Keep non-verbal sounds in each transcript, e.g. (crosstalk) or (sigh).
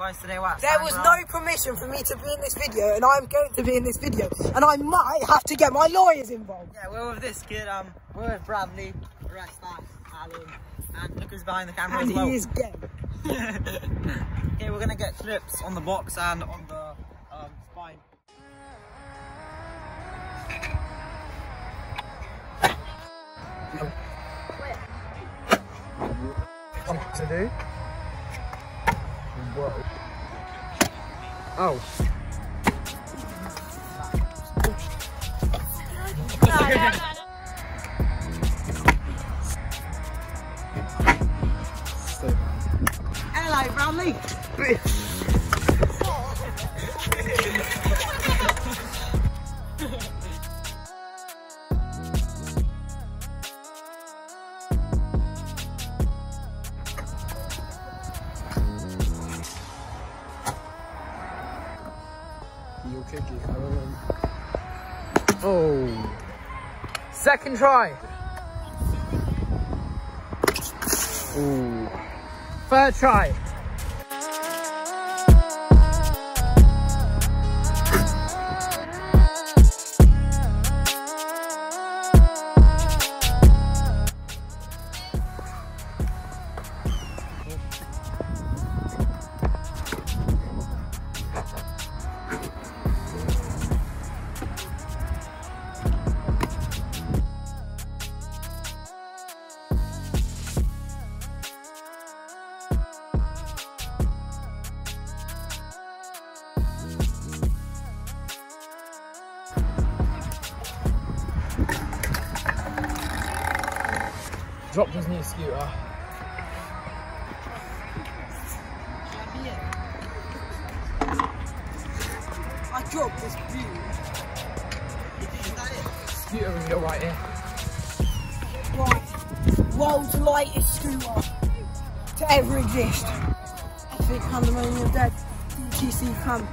There was no permission for me to be in this video, and I'm going to be in this video, and I might have to get my lawyers involved. Yeah, we're with this kid. Um, we're with Bradley, the rest of Alan, and look who's behind the camera And as well. he is gay. (laughs) okay, we're gonna get clips on the box and on the um, spine. What to do? Whoa. Oh. Hello, Bradley. You Oh. Second try. Ooh. Third try. Dropped his new scooter. I dropped this view. Scooter review right here. Right. World's lightest scooter to ever exist. Epic Pandemonium Dead. DTC Camp.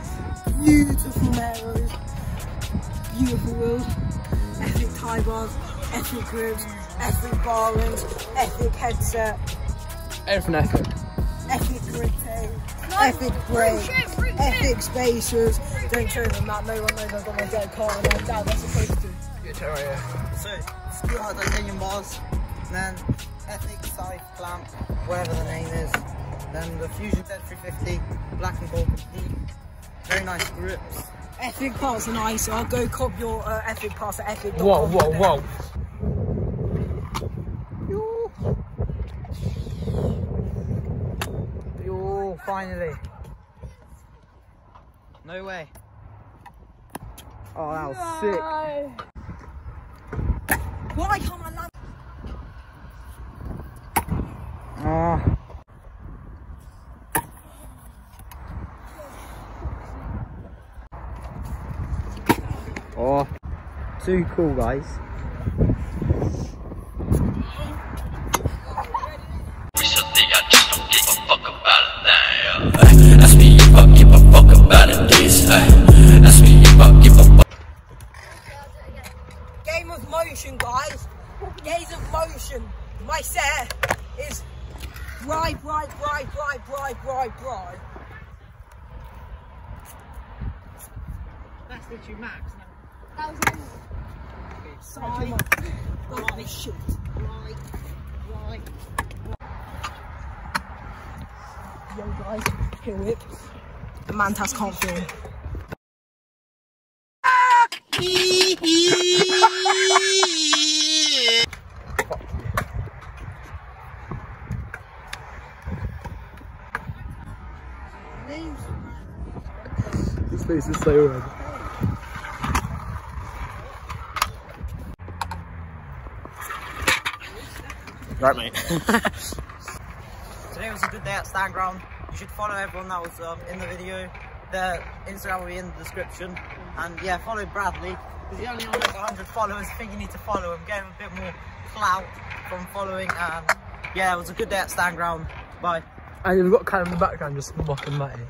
Beautiful mirrors. Beautiful wheels. Epic tie bars. Epic grips. Epic bar rings. Epic headset. Everything epic. Epic gripping. Epic brake. Epic spacers. Don't show them that. No one knows I've got my dead car and I'm down. They're supposed to. Get to right here. So, screw out titanium bars, then Ethic Scythe Clamp, whatever the name is, then the Fusion Dead 350, Black and Gold Complete, very nice grips. Epic parts are nice, so I'll go cop your uh, epic parts at epic. Whoa, whoa, whoa. Yo, finally. No way. Oh, that was sick. Why can't I land? Oh. Oh, too cool, guys. Guys. Gaze of motion. My set is bright, bright, bright, bright, bright, bright, bright. That's literally max. Side, right, shit. Right, right. Yo, guys, here whip. Eimantas can't film. His face is so red. Right, mate. (laughs) Today was a good day at Stanground. You should follow everyone that was um, in the video. Their Instagram will be in the description. And yeah, follow Bradley. Because he only on like 100 followers. I think you need to follow him. Get him a bit more clout from following. And yeah, it was a good day at Stanground. Bye. And you've got Calum in the background just mocking Matty.